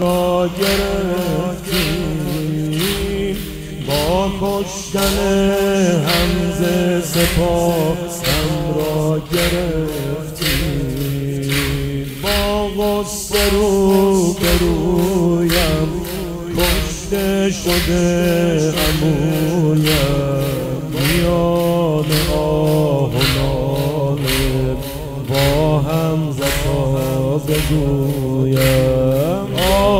را گرفتیم با کشتن همزه سپا هم را گرفتیم با غصه رو برویم کشته شده همونیم میان آه و ناله با هم زفا بگویم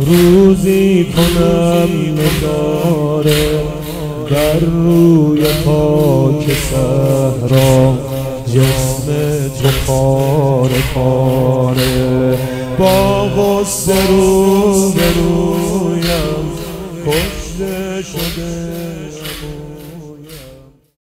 روزی کنم نگاره بر روی خاک صحرا جسم تو پاره پاره با غصه رو برویم کشته شده